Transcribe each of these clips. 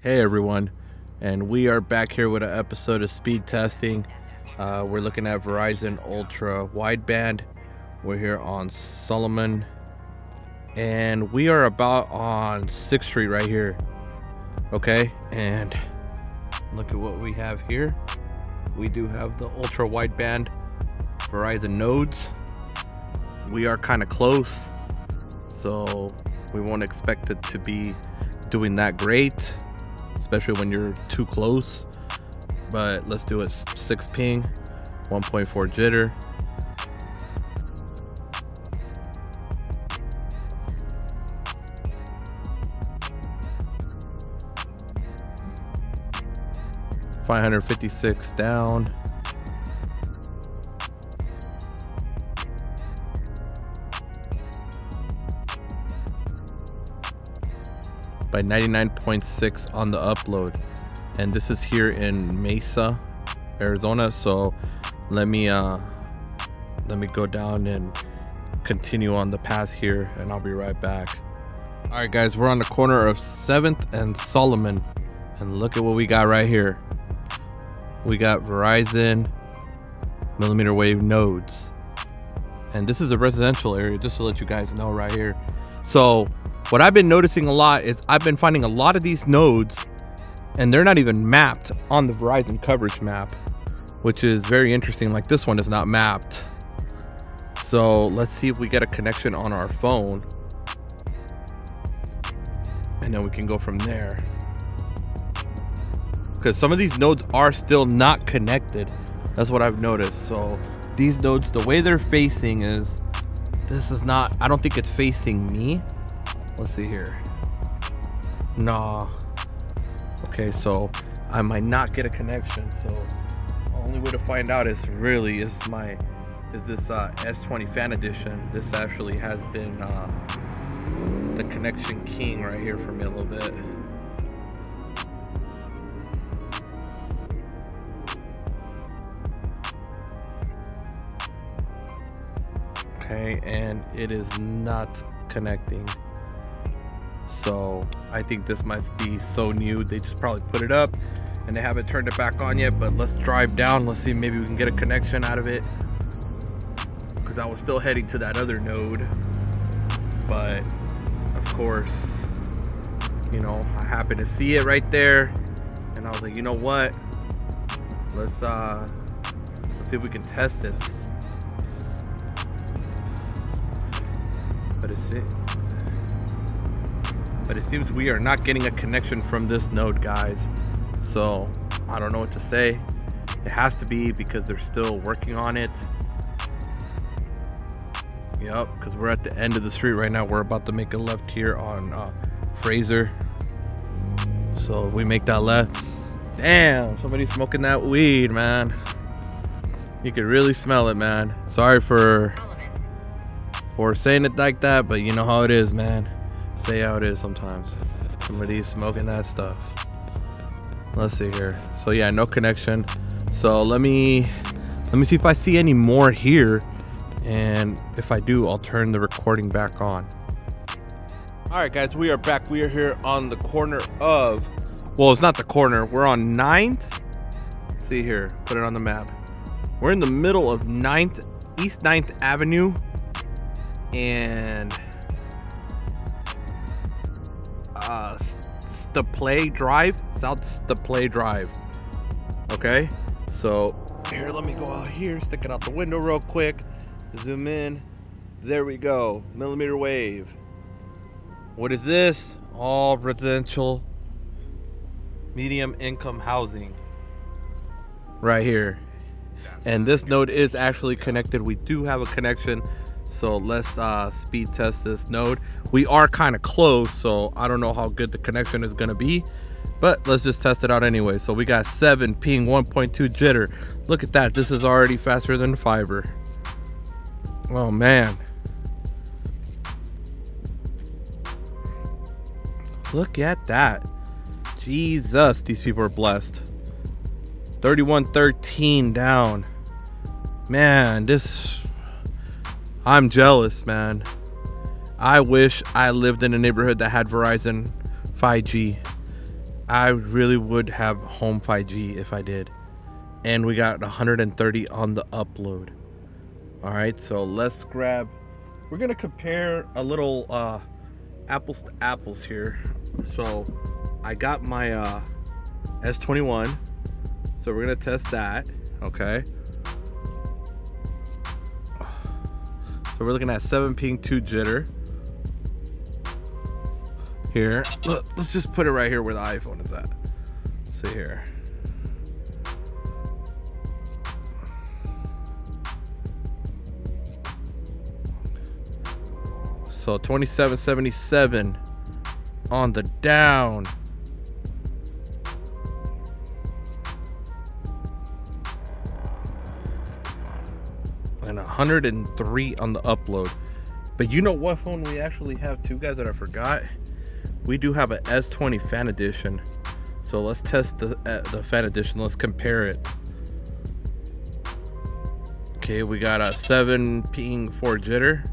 Hey everyone, and we are back here with an episode of speed testing. Uh, we're looking at Verizon Ultra Wideband. We're here on Solomon, and we are about on 6th Street right here. Okay, and look at what we have here. We do have the Ultra Wideband Verizon nodes. We are kind of close, so we won't expect it to be doing that great especially when you're too close. But let's do it 6 ping, 1.4 jitter. Five hundred fifty six down. by 99.6 on the upload. And this is here in Mesa Arizona. So let me uh let me go down and continue on the path here and I'll be right back. All right guys we're on the corner of 7th and Solomon. And look at what we got right here we got Verizon millimeter wave nodes and this is a residential area just to let you guys know right here so what I've been noticing a lot is I've been finding a lot of these nodes and they're not even mapped on the Verizon coverage map, which is very interesting. Like this one is not mapped. So let's see if we get a connection on our phone. And then we can go from there. Because some of these nodes are still not connected. That's what I've noticed. So these nodes, the way they're facing is, this is not, I don't think it's facing me. Let's see here. Nah. Okay, so I might not get a connection. So only way to find out is really is my is this uh, S20 fan edition. This actually has been uh, the connection king right here for me a little bit. Okay, and it is not connecting. So I think this must be so new. They just probably put it up and they haven't turned it back on yet. But let's drive down. Let's see maybe we can get a connection out of it. Because I was still heading to that other node. But of course, you know, I happened to see it right there. And I was like, you know what? Let's uh let's see if we can test it. But it's it but it seems we are not getting a connection from this node guys. So I don't know what to say. It has to be because they're still working on it. Yep because we're at the end of the street right now. We're about to make a left here on uh, Fraser. So we make that left. Damn somebody's smoking that weed man. You can really smell it man. Sorry for for saying it like that but you know how it is man say how it is sometimes. Somebody's smoking that stuff. Let's see here. So yeah, no connection. So let me let me see if I see any more here. And if I do, I'll turn the recording back on. All right, guys, we are back. We are here on the corner of, well, it's not the corner. We're on 9th. See here, put it on the map. We're in the middle of 9th, East 9th Avenue. And uh, Stapley Drive, South Stapley Drive. Okay, so here, let me go out here, stick it out the window real quick, zoom in. There we go, millimeter wave. What is this? All residential medium income housing right here. And this node is actually connected. We do have a connection so let's uh, speed test this node. We are kind of close, so I don't know how good the connection is gonna be, but let's just test it out anyway. So we got seven ping 1.2 jitter. Look at that, this is already faster than fiber. Oh man. Look at that. Jesus, these people are blessed. 3113 down. Man, this I'm jealous, man. I wish I lived in a neighborhood that had Verizon 5G. I really would have home 5G if I did. And we got 130 on the upload. All right, so let's grab. We're gonna compare a little uh, apples to apples here. So I got my uh, S21. So we're gonna test that. Okay. So we're looking at 7 ping 2 jitter. Here. Let's just put it right here where the iPhone is at. See here. So 2777 on the down. 103 on the upload. But you know what phone we actually have two guys that I forgot? We do have an S20 fan edition. So let's test the, uh, the fan edition. Let's compare it. Okay, we got a 7 ping 4 jitter.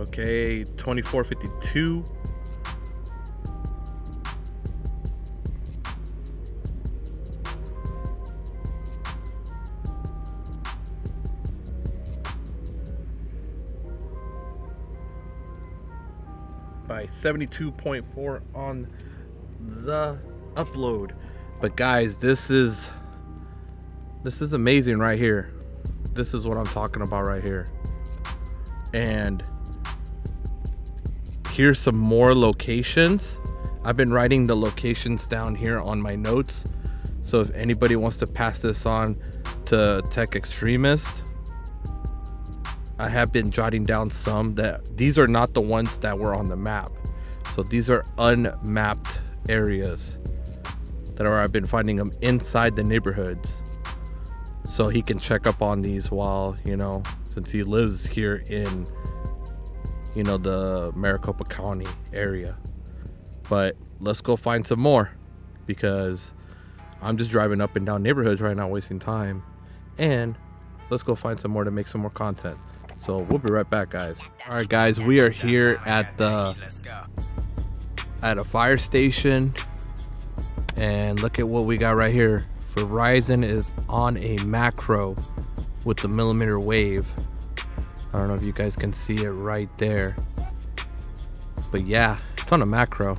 Okay, 2452. By 72.4 on the upload. But guys, this is this is amazing right here. This is what I'm talking about right here. And here's some more locations. I've been writing the locations down here on my notes. So if anybody wants to pass this on to Tech Extremist, I have been jotting down some that these are not the ones that were on the map. So these are unmapped areas that are I've been finding them inside the neighborhoods. So he can check up on these while, you know, since he lives here in you know, the Maricopa County area. But let's go find some more because I'm just driving up and down neighborhoods right now, wasting time. And let's go find some more to make some more content. So we'll be right back, guys. All right, guys, we are here at the at a fire station, and look at what we got right here. Verizon is on a macro with the millimeter wave I don't know if you guys can see it right there. But yeah, it's on a macro.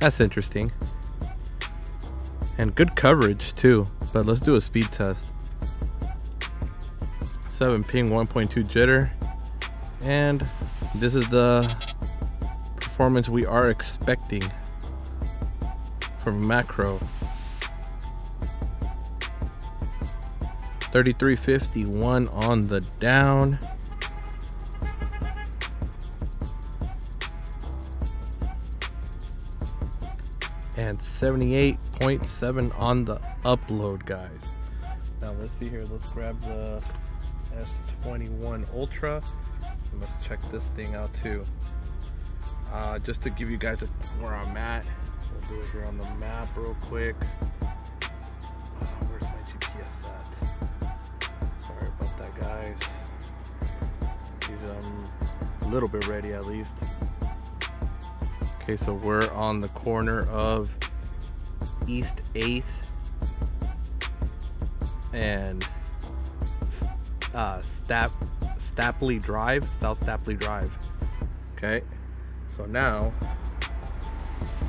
That's interesting. And good coverage too. But let's do a speed test. 7 ping 1.2 jitter. And this is the performance we are expecting from macro. 3351 on the down. and 78.7 on the upload guys now let's see here let's grab the s21 ultra. And let's check this thing out too. Uh, just to give you guys a, where i'm at we'll do it here on the map real quick. Uh, where's my gps at? Sorry about that guys. I'm a little bit ready at least. Okay, so we're on the corner of East 8th and uh, Stap Stapley Drive, South Stapley Drive. Okay, so now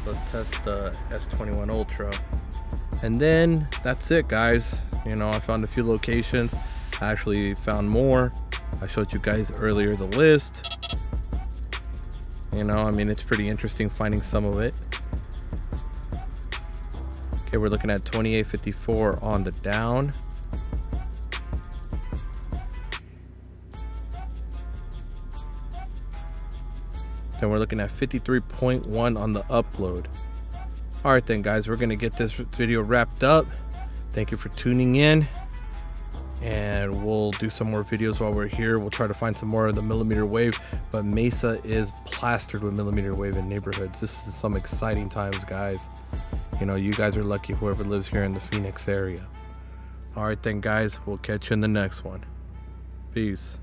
let's test the S21 Ultra. And then that's it, guys. You know, I found a few locations. I actually found more. I showed you guys earlier the list. You know, I mean, it's pretty interesting finding some of it. Okay, we're looking at 2854 on the down. Then we're looking at 53.1 on the upload. All right then guys, we're gonna get this video wrapped up. Thank you for tuning in and we'll do some more videos while we're here. We'll try to find some more of the millimeter wave, but Mesa is plastered with millimeter wave in neighborhoods. This is some exciting times, guys. You know, you guys are lucky whoever lives here in the Phoenix area. All right, then, guys, we'll catch you in the next one. Peace.